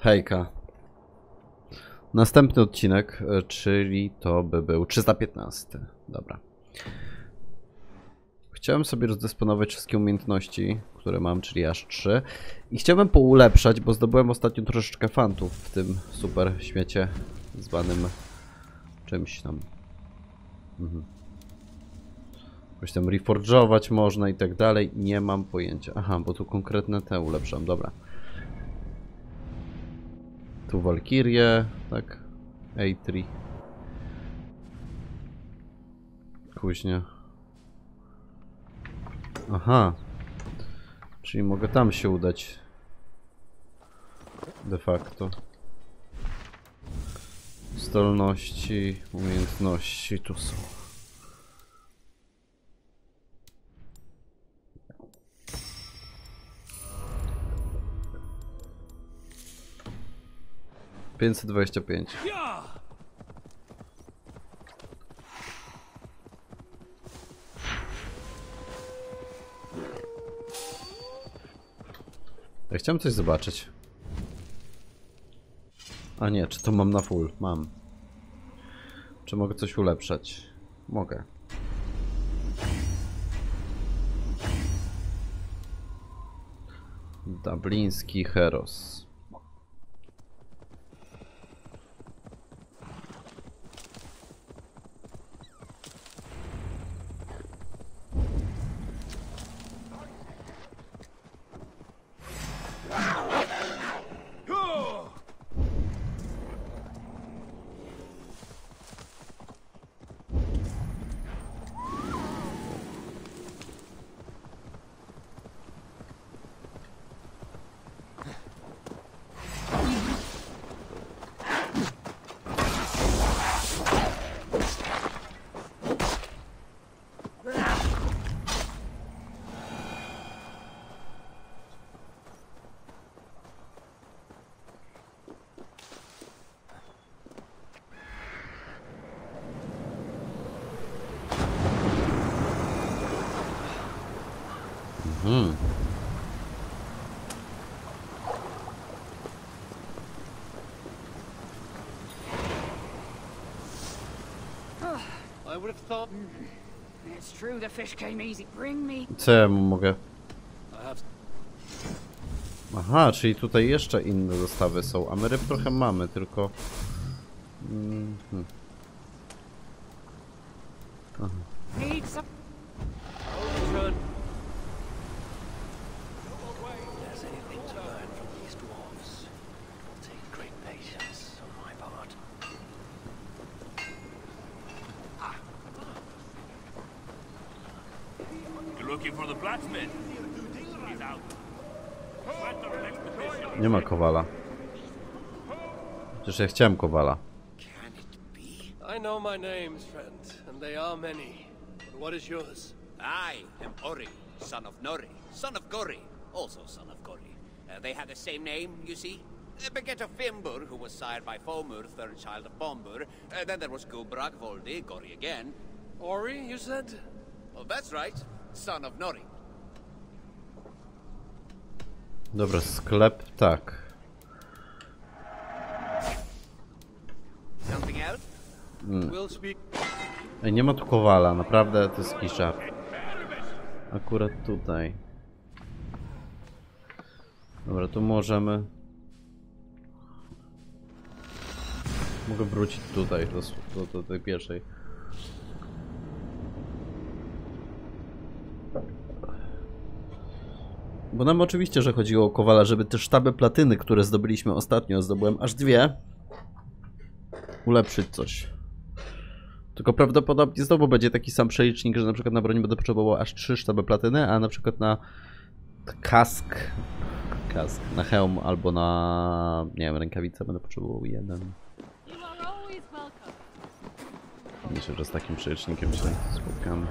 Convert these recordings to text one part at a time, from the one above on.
Hejka. Następny odcinek, e, czyli to by był 315. Dobra. Chciałem sobie rozdysponować wszystkie umiejętności, które mam, czyli aż 3. I chciałbym poulepszać, bo zdobyłem ostatnio troszeczkę fantów w tym super świecie zwanym czymś tam. Mhm. Jakoś tam reforge'ować można i tak dalej. Nie mam pojęcia. Aha, bo tu konkretne te ulepszam. Dobra. Tu Walkirię, tak? A3. Kuźnia. Aha. Czyli mogę tam się udać. De facto. Zdolności, umiejętności tu są. Pięćset dwadzieścia pięć. Ja chciałem coś zobaczyć. A nie, czy to mam na full? Mam. Czy mogę coś ulepszać? Mogę. Dubliński Heros. Me. Co ja mu mogę? Aha, czyli tutaj jeszcze inne dostawy są, a my ryb trochę mamy, tylko... Mhm. Need looking for the blacksmith? He's out. Went on an expedition. Nie ma kowala. Przecież ja chciałem kowala. Can it be? I know my names, friend, and they are many. But what is yours? I am Ori, son of Nori, son of Gori, also son of Gori. Uh, they have the same name, you see. Uh, beget of Fimbur, who was sired by Fomur, third child of Bombur. Uh, then there was Gubrak, Voldi, Gori again. Ori, you said? Oh, that's right, son of Nori. Dobra, sklep, tak. Something else? We'll speak. Ej, nie ma tu kowala, naprawdę to jest żart. Akurat tutaj. Dobra, tu możemy... Mogę wrócić tutaj, do, do, do tej pierwszej. Bo nam oczywiście, że chodziło o kowala, żeby te sztaby platyny, które zdobyliśmy ostatnio, zdobyłem aż dwie, ulepszyć coś. Tylko prawdopodobnie znowu będzie taki sam przelicznik, że na przykład na broni będę potrzebował aż 3 sztaby platyny, a na przykład na kask, kask, na hełm albo na, nie wiem, rękawice będę potrzebował jeden. Myślę, że z takim przelicznikiem się spotkamy.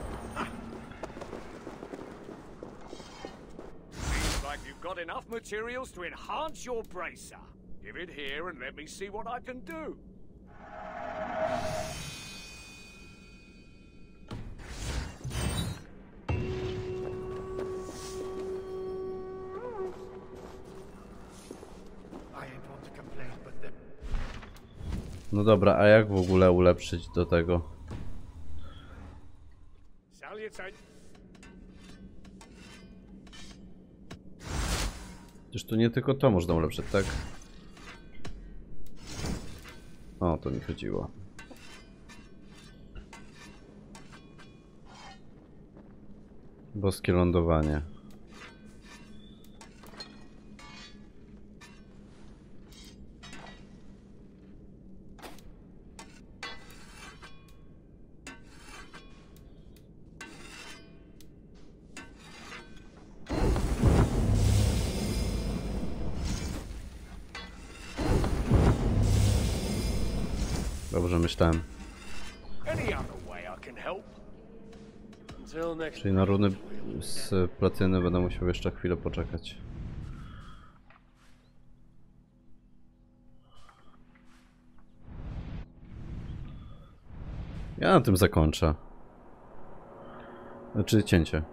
Got enough materials to enhance your bracer. Give it here and let me see what I can do. I ain't one to come No dobra, a jak w ogóle ulepszyć do tego? Przecież tu nie tylko to można ulepszyć, tak? O, to mi chodziło. Boskie lądowanie. Until next Czyli na runy z platyny będę musiał jeszcze chwilę poczekać. Ja na tym zakończę. Znaczy cięcie.